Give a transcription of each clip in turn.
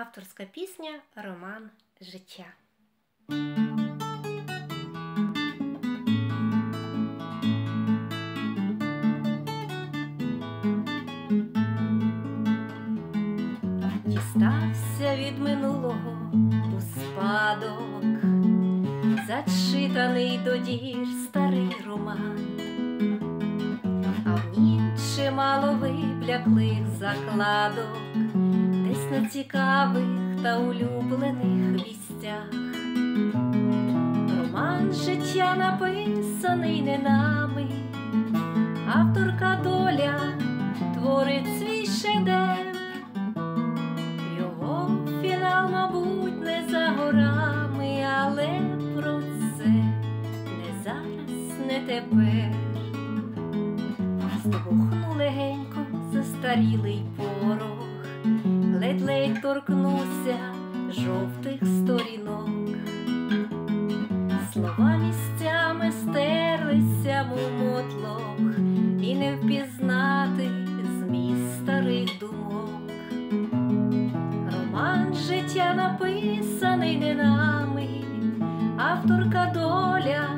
Авторська пісня Роман Життя. Дістався від минулого у спадок, зачитаний до дір старий роман, а в нім чимало вибляклих закладок, на цікавих та улюблених місцях. Роман життя написаний не нами, авторка доля творить свій шедевр. Його фінал, мабуть, не за горами, але про це не зараз, не тепер. Здобухну легенько застарілий порох, ледь-ледь торкнуся жовтих сторінок. Слова місцями стерлися, мов мотлох, і не впізнати зміст старих думок. Роман життя написаний не нами, авторка доля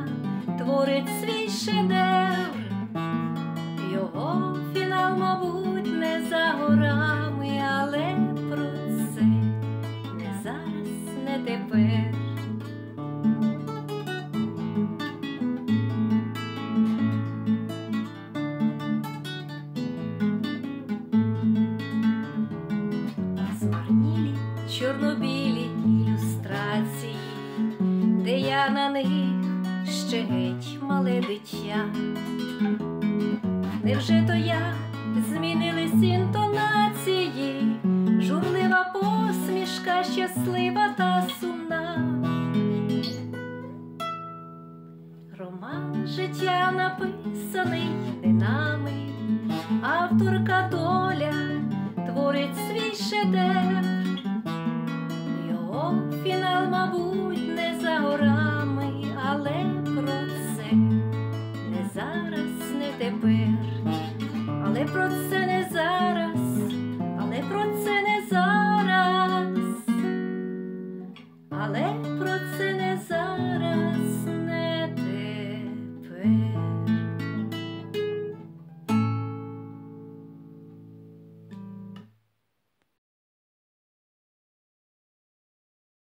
творить свій шедевр, чорнобілі ілюстрації, де я на них ще геть мале дитя. Невже то я змінились інтонації, журлива посмішка, щаслива та сумна. Роман життя написаний не нами, авторка доля творить свій шедевр, мабуть, не за горами, але про це не зараз, не тепер, але про це не зараз, але про це не зараз, але про це не зараз, не тепер.